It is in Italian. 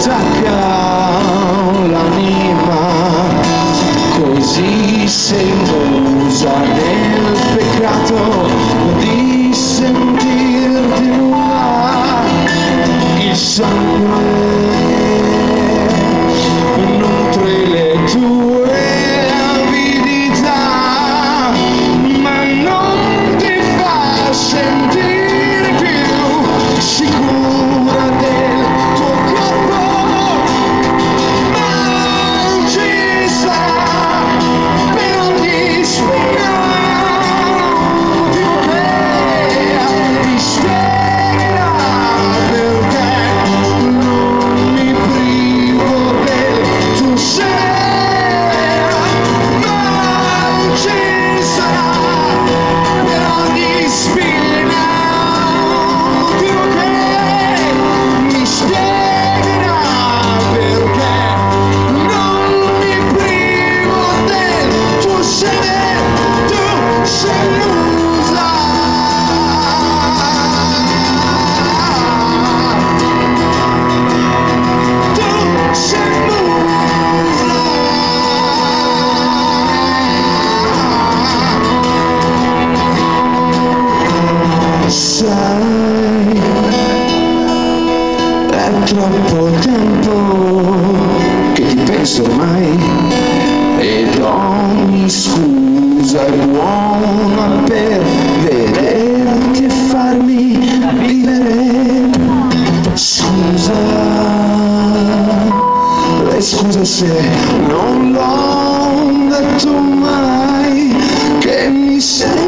fango intacca l'anima così sei illusa nel peccato di sentirti nulla. Il sangue troppo tempo che ti penso ormai. Ed ogni scusa è buona per vederti e farmi vivere. Scusa e scusa se non l'ho detto mai che mi sei